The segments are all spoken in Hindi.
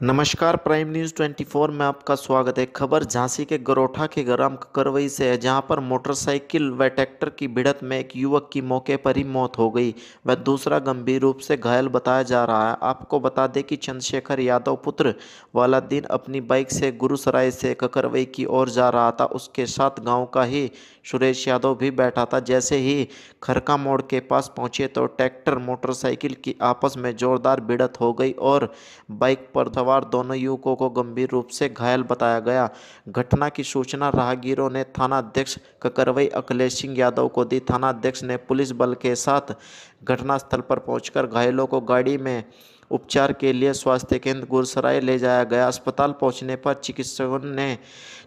नमस्कार, प्राइम न्यूज़ 24 में आपका स्वागत है। खबर झांसी के गरोठा के ग्राम करवई से है, जहाँ पर मोटरसाइकिल व ट्रैक्टर की भिड़त में एक युवक की मौके पर ही मौत हो गई। व दूसरा गंभीर रूप से घायल बताया जा रहा है। आपको बता दें कि चंद्रशेखर यादव पुत्र वाला दिन अपनी बाइक से गुरुसराय से ककरवई की ओर जा रहा था। उसके साथ गाँव का ही सुरेश यादव भी बैठा था। जैसे ही खरका मोड़ के पास पहुँचे तो ट्रैक्टर, मोटरसाइकिल की आपस में जोरदार भिड़त हो गई और बाइक पर दोनों युवकों को गंभीर रूप से घायल बताया गया। घटना की सूचना राहगीरों ने थाना अध्यक्ष ककरवई अखिलेश सिंह यादव को दी। थाना अध्यक्ष ने पुलिस बल के साथ घटनास्थल पर पहुंचकर घायलों को गाड़ी में उपचार के लिए स्वास्थ्य केंद्र गुरसराय ले जाया गया। अस्पताल पहुँचने पर चिकित्सकों ने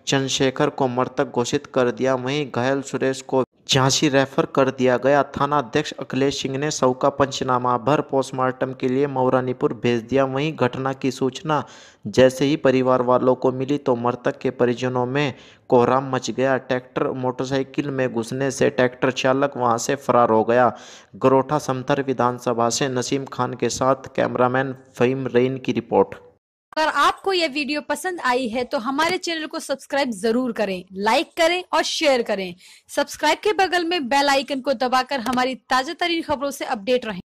चंद्रशेखर को मृतक घोषित कर दिया। वहीं घायल सुरेश को झांसी रेफर कर दिया गया। थाना अध्यक्ष अखिलेश सिंह ने शव का पंचनामा, भर पोस्टमार्टम के लिए मौरानीपुर भेज दिया। वहीं घटना की सूचना, जैसे ही परिवार वालों को मिली तो मृतक के परिजनों में कोहराम मच गया। ट्रैक्टर, मोटरसाइकिल में घुसने से ट्रैक्टर चालक वहाँ से फरार हो गया। गरोठा समथर विधानसभा से नसीम खान के साथ कैमरामैन फहीम रेन की रिपोर्ट। अगर आपको यह वीडियो पसंद आई है तो हमारे चैनल को सब्सक्राइब ज़रूर करें, लाइक करें और शेयर करें। सब्सक्राइब के बगल में बेल आइकन को दबाकर हमारी ताज़ा तरीन खबरों से अपडेट रहें।